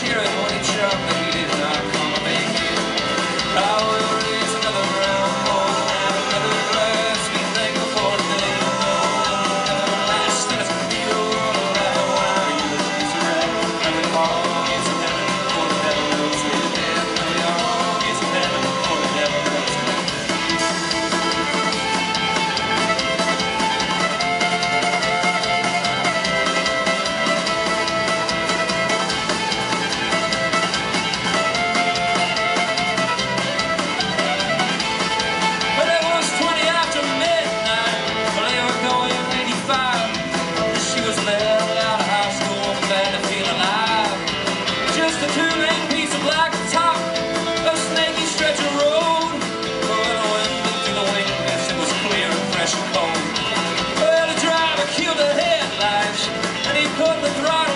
cheer, and only cheer up put the throttle.